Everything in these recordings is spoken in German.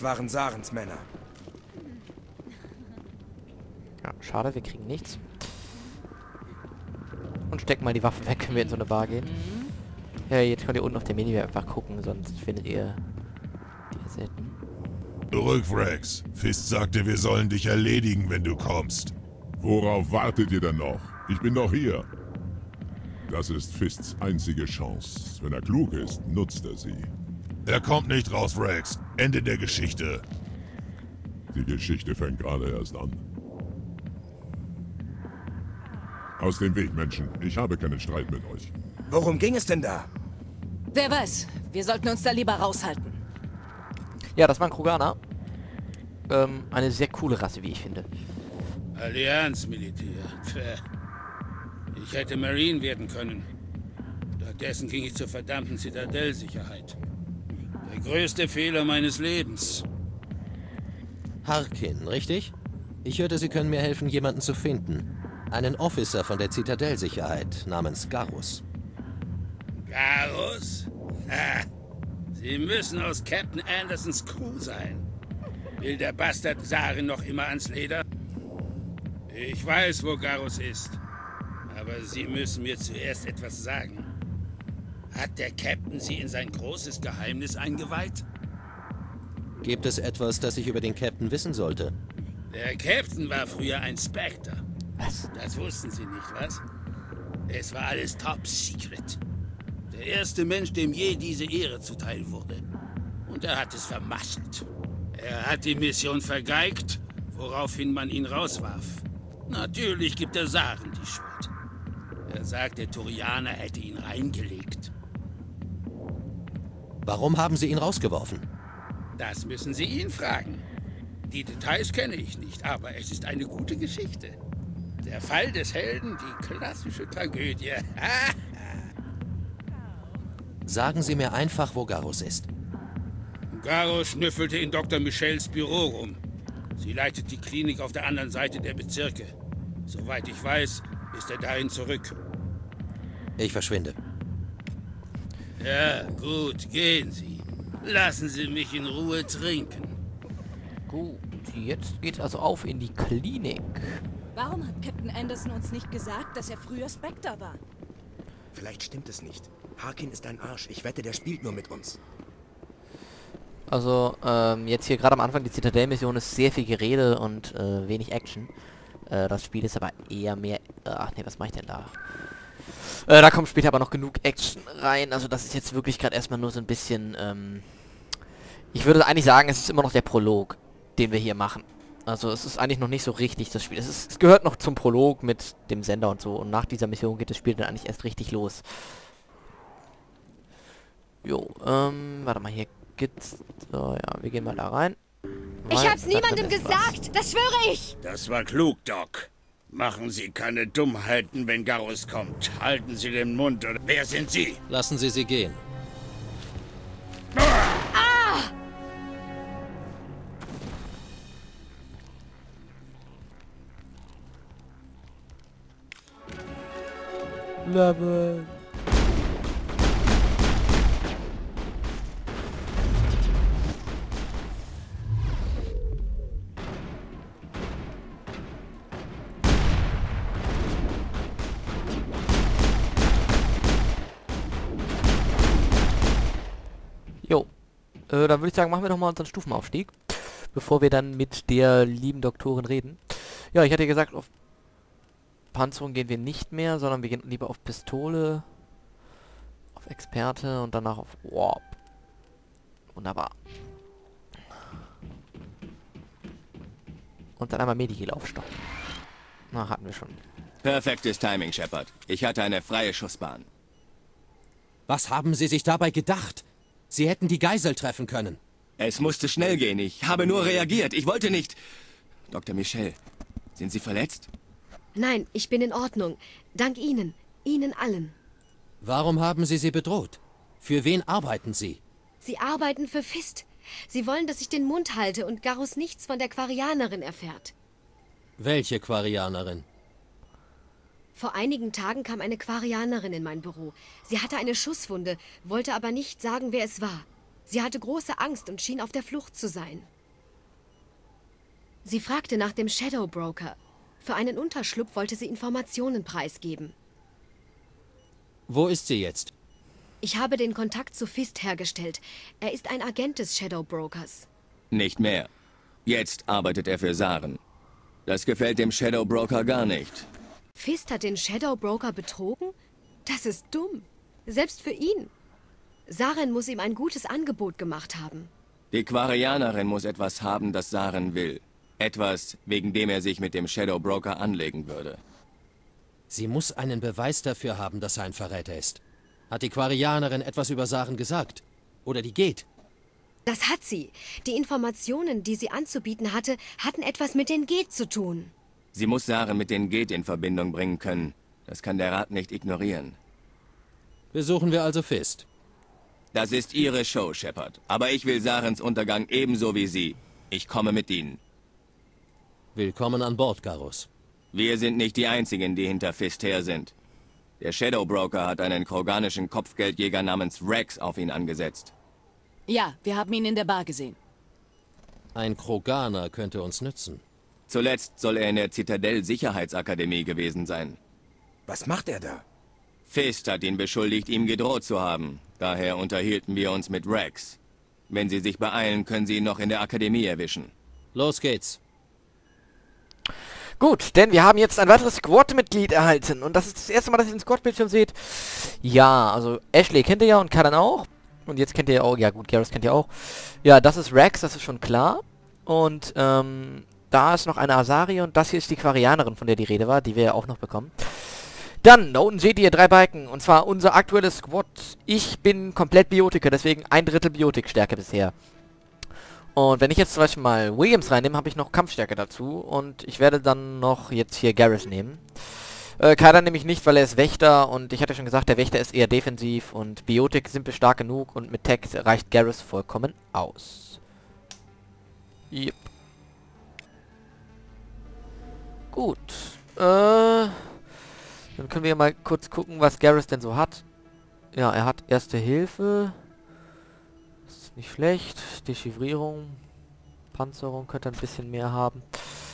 Das waren Sarens Männer. Ja, schade, wir kriegen nichts. Und stecken mal die Waffen weg, wenn wir in so eine Bar gehen. Ja, jetzt könnt ihr unten auf der Minimap einfach gucken, sonst findet ihr die selten. Zurück, Rex. Fist sagte, wir sollen dich erledigen, wenn du kommst. Worauf wartet ihr denn noch? Ich bin doch hier. Das ist Fists einzige Chance. Wenn er klug ist, nutzt er sie. Er kommt nicht raus, Rex. Ende der Geschichte. Die Geschichte fängt gerade erst an. Aus dem Weg, Menschen. Ich habe keinen Streit mit euch. Worum ging es denn da? Wer weiß, wir sollten uns da lieber raushalten. Ja, das waren Kroganer. Ähm, eine sehr coole Rasse, wie ich finde. Allianzmilitär. Ich hätte Marine werden können. Stattdessen ging ich zur verdammten Zitadellsicherheit. Der größte Fehler meines Lebens. Harkin, richtig? Ich hörte, Sie können mir helfen, jemanden zu finden. Einen Officer von der Zitadellsicherheit namens Garus. Garus? Ha. Sie müssen aus Captain Andersons Crew sein. Will der Bastard Saren noch immer ans Leder? Ich weiß, wo Garus ist. Aber Sie müssen mir zuerst etwas sagen. Hat der Captain Sie in sein großes Geheimnis eingeweiht? Gibt es etwas, das ich über den Captain wissen sollte? Der Captain war früher ein Spectre. Was? Das wussten Sie nicht, was? Es war alles top secret. Der erste Mensch, dem je diese Ehre zuteil wurde. Und er hat es vermasselt. Er hat die Mission vergeigt, woraufhin man ihn rauswarf. Natürlich gibt er Saren die Schuld. Er sagt, der Turianer hätte ihn reingelegt. Warum haben Sie ihn rausgeworfen? Das müssen Sie ihn fragen. Die Details kenne ich nicht, aber es ist eine gute Geschichte. Der Fall des Helden, die klassische Tragödie. Sagen Sie mir einfach, wo Garus ist. Garo schnüffelte in Dr. Michels Büro rum. Sie leitet die Klinik auf der anderen Seite der Bezirke. Soweit ich weiß, ist er dahin zurück. Ich verschwinde. Ja, gut, gehen Sie. Lassen Sie mich in Ruhe trinken. Gut, jetzt geht's also auf in die Klinik. Warum hat Captain Anderson uns nicht gesagt, dass er früher Spectre war? Vielleicht stimmt es nicht. Harkin ist ein Arsch. Ich wette, der spielt nur mit uns. Also, ähm, jetzt hier gerade am Anfang die Zitadell-Mission ist sehr viel Gerede und äh, wenig Action. Äh, das Spiel ist aber eher mehr... Ach nee, was mache ich denn da? Äh, da kommt später aber noch genug Action rein. Also das ist jetzt wirklich gerade erstmal nur so ein bisschen... Ähm, ich würde eigentlich sagen, es ist immer noch der Prolog, den wir hier machen. Also es ist eigentlich noch nicht so richtig das Spiel. Es, ist, es gehört noch zum Prolog mit dem Sender und so. Und nach dieser Mission geht das Spiel dann eigentlich erst richtig los. Jo, ähm, warte mal, hier gibt's... So, ja, wir gehen mal da rein. Ich Mal- hab's da drin niemandem ist was. gesagt, das schwöre ich. Das war klug, Doc. Machen Sie keine Dummheiten, wenn Garus kommt. Halten Sie den Mund oder... Wer sind Sie? Lassen Sie sie gehen. Level. Jo. Äh, dann würde ich sagen, machen wir doch mal unseren Stufenaufstieg. Bevor wir dann mit der lieben Doktorin reden. Ja, ich hatte gesagt, auf Panzerung gehen wir nicht mehr, sondern wir gehen lieber auf Pistole, auf Experte und danach auf Warp. Wunderbar. Und dann einmal Mediheal aufstocken. Na, hatten wir schon. Perfektes Timing, Shepard. Ich hatte eine freie Schussbahn. Was haben Sie sich dabei gedacht? Sie hätten die Geisel treffen können. Es musste schnell gehen. Ich habe nur reagiert. Ich wollte nicht. Dr. Michel, sind Sie verletzt? Nein, ich bin in Ordnung. Dank Ihnen. Ihnen allen. Warum haben Sie sie bedroht? Für wen arbeiten Sie? Sie arbeiten für Fist. Sie wollen, dass ich den Mund halte und Garus nichts von der Quarianerin erfährt. Welche Quarianerin? Vor einigen Tagen kam eine Quarianerin in mein Büro. Sie hatte eine Schusswunde, wollte aber nicht sagen, wer es war. Sie hatte große Angst und schien auf der Flucht zu sein. Sie fragte nach dem Shadow Broker. Für einen Unterschlupf wollte sie Informationen preisgeben. Wo ist sie jetzt? Ich habe den Kontakt zu Fist hergestellt. Er ist ein Agent des Shadow Brokers. Nicht mehr. Jetzt arbeitet er für Saren. Das gefällt dem Shadow Broker gar nicht. Fist hat den Shadow Broker betrogen? Das ist dumm. Selbst für ihn. Saren muss ihm ein gutes Angebot gemacht haben. Die Quarianerin muss etwas haben, das Saren will. Etwas, wegen dem er sich mit dem Shadow Broker anlegen würde. Sie muss einen Beweis dafür haben, dass er ein Verräter ist. Hat die Quarianerin etwas über Saren gesagt? Oder die geht? Das hat sie. Die Informationen, die sie anzubieten hatte, hatten etwas mit den Geht zu tun. Sie muss Saren mit den Geht in Verbindung bringen können. Das kann der Rat nicht ignorieren. Besuchen wir also Fist. Das ist Ihre Show, Shepard. Aber ich will Sarens Untergang ebenso wie Sie. Ich komme mit Ihnen. Willkommen an Bord, Garus. Wir sind nicht die Einzigen, die hinter Fist her sind. Der Shadow Broker hat einen kroganischen Kopfgeldjäger namens Rex auf ihn angesetzt. Ja, wir haben ihn in der Bar gesehen. Ein Kroganer könnte uns nützen. Zuletzt soll er in der Zitadell-Sicherheitsakademie gewesen sein. Was macht er da? Fist hat ihn beschuldigt, ihm gedroht zu haben. Daher unterhielten wir uns mit Rex. Wenn Sie sich beeilen, können Sie ihn noch in der Akademie erwischen. Los geht's. Gut, denn wir haben jetzt ein weiteres Squad-Mitglied erhalten. Und das ist das erste Mal, dass ihr den Squad-Bildschirm seht. Ja, also Ashley kennt ihr ja und Karan auch. Und jetzt kennt ihr ja auch, ja gut, Garrus kennt ihr auch. Ja, das ist Rex, das ist schon klar. Und ähm, da ist noch eine Asari und das hier ist die Quarianerin, von der die Rede war, die wir ja auch noch bekommen. Dann, da unten seht ihr drei Balken, und zwar unser aktuelles Squad. Ich bin komplett Biotiker, deswegen ein Drittel Biotikstärke bisher. Und wenn ich jetzt zum Beispiel mal Williams reinnehme, habe ich noch Kampfstärke dazu. Und ich werde dann noch jetzt hier Garrus nehmen. Äh, Kader nämlich nicht, weil er ist Wächter und ich hatte schon gesagt, der Wächter ist eher defensiv und Biotik sind wir stark genug und mit Tech reicht Garrus vollkommen aus. Yep. Gut. Äh, dann können wir mal kurz gucken, was Garrus denn so hat. Ja, er hat Erste Hilfe. Ist nicht schlecht. Dechiffrierung. Panzerung könnte ein bisschen mehr haben.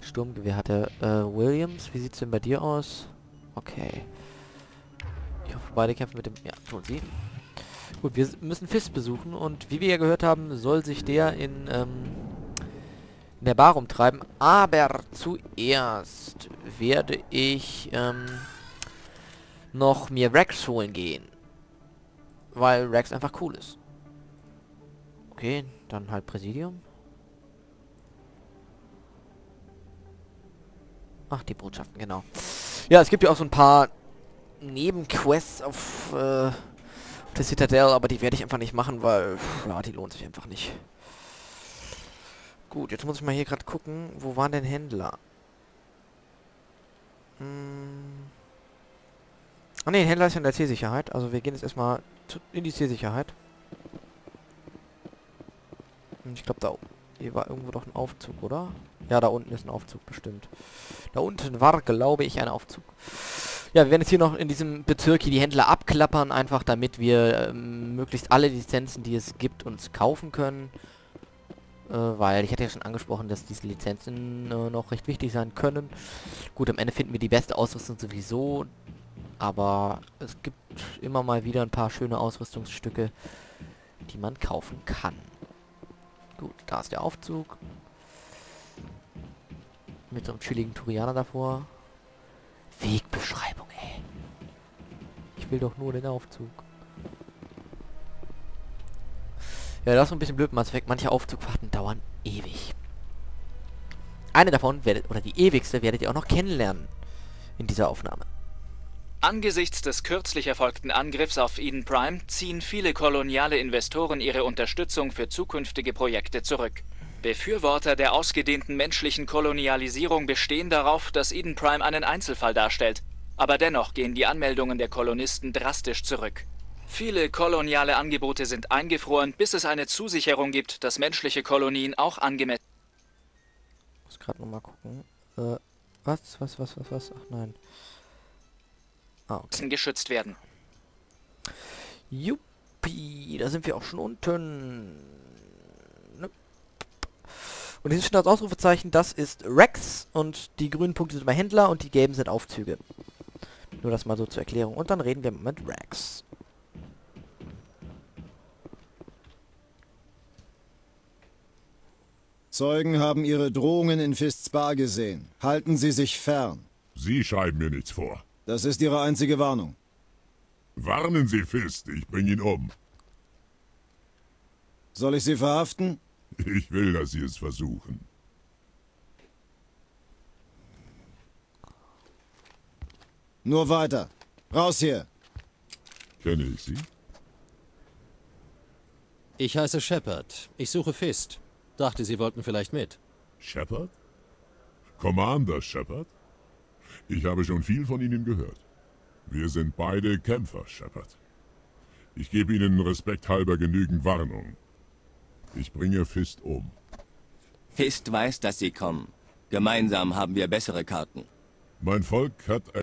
Sturmgewehr hat er. Äh, Williams, wie sieht es denn bei dir aus? Okay. Ich hoffe, beide kämpfen mit dem... Ja, tun sie. Gut, wir müssen Fist besuchen und wie wir ja gehört haben, soll sich der in, ähm, in der Bar rumtreiben. Aber zuerst werde ich ähm, noch mir Rex holen gehen. Weil Rex einfach cool ist. Okay, dann halt Präsidium. Ach, die Botschaften, genau. Ja, es gibt ja auch so ein paar Nebenquests auf, äh, auf der Citadel, aber die werde ich einfach nicht machen, weil, ja, die lohnt sich einfach nicht. Gut, jetzt muss ich mal hier gerade gucken, wo waren denn Händler? Hm. Ah ne, Händler ist in der C-Sicherheit, also wir gehen jetzt erstmal in die C-Sicherheit. Ich glaube, da hier war irgendwo doch ein Aufzug, oder? Ja, da unten ist ein Aufzug bestimmt. Da unten war, glaube ich, ein Aufzug. Ja, wir werden jetzt hier noch in diesem Bezirk hier die Händler abklappern, einfach damit wir ähm, möglichst alle Lizenzen, die es gibt, uns kaufen können. Äh, weil ich hatte ja schon angesprochen, dass diese Lizenzen äh, noch recht wichtig sein können. Gut, am Ende finden wir die beste Ausrüstung sowieso. Aber es gibt immer mal wieder ein paar schöne Ausrüstungsstücke, die man kaufen kann. Gut, da ist der Aufzug. Mit so einem chilligen Turianer davor. Wegbeschreibung, ey. Ich will doch nur den Aufzug. Ja, das ist ein bisschen blöd, Effekt. Manche Aufzugfahrten dauern ewig. Eine davon werdet, oder die ewigste, werdet ihr auch noch kennenlernen in dieser Aufnahme. Angesichts des kürzlich erfolgten Angriffs auf Eden Prime ziehen viele koloniale Investoren ihre Unterstützung für zukünftige Projekte zurück. Befürworter der ausgedehnten menschlichen Kolonialisierung bestehen darauf, dass Eden Prime einen Einzelfall darstellt, aber dennoch gehen die Anmeldungen der Kolonisten drastisch zurück. Viele koloniale Angebote sind eingefroren, bis es eine Zusicherung gibt, dass menschliche Kolonien auch angemessen... Ich muss gerade nochmal gucken. Äh, was, was, was, was, was? Ach nein. Ah, okay. geschützt werden. Jupp. Supi, da sind wir auch schon unten. Und hier steht das Ausrufezeichen, das ist Rex und die grünen Punkte sind immer Händler und die gelben sind Aufzüge. Nur das mal so zur Erklärung. Und dann reden wir mit Rex. Zeugen haben Ihre Drohungen in Fists Bar gesehen. Halten Sie sich fern. Sie schreiben mir nichts vor. Das ist Ihre einzige Warnung. Warnen Sie Fist, ich bring ihn um. Soll ich Sie verhaften? Ich will, dass Sie es versuchen. Nur weiter. Raus hier. Kenne ich Sie? Ich heiße Shepard. Ich suche Fist. Dachte, Sie wollten vielleicht mit. Shepard? Commander Shepard? Ich habe schon viel von Ihnen gehört. Wir sind beide Kämpfer, Shepard. Ich gebe Ihnen respekthalber genügend Warnung. Ich bringe Fist um. Fist weiß, dass Sie kommen. Gemeinsam haben wir bessere Karten. Mein Volk hat